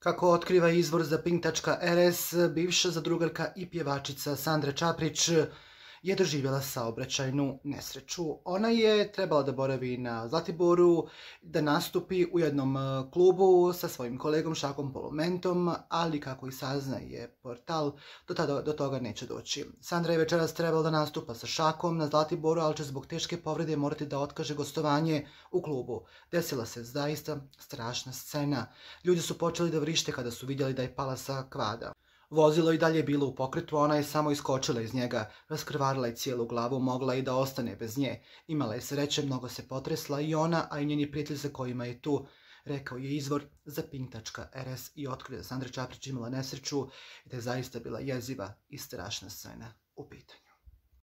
Kako otkriva izvor za Pink.rs, bivša zadrugarka i pjevačica Sandra Čaprić je doživjela saobraćajnu nesreću. Ona je trebala da boravi na Zlatiboru, da nastupi u jednom e, klubu sa svojim kolegom Šakom Polumentom, ali kako i saznaje portal, do, tada, do toga neće doći. Sandra je večeras trebala da nastupa sa Šakom na Zlatiboru, ali će zbog teške povrede morati da otkaže gostovanje u klubu. Desila se zaista strašna scena. Ljudi su počeli da vrište kada su vidjeli da je pala sa kvada. Vozilo i dalje bilo u pokretu, ona je samo iskočila iz njega, raskrvarila je cijelu glavu, mogla i da ostane bez nje. Imala je sreće, mnogo se potresla i ona, a i njeni prijatelj za kojima je tu. Rekao je izvor za pink.rs i otkrio da Sandra Čaprić imala nesreću i da je zaista bila jeziva i strašna scena u pitanju.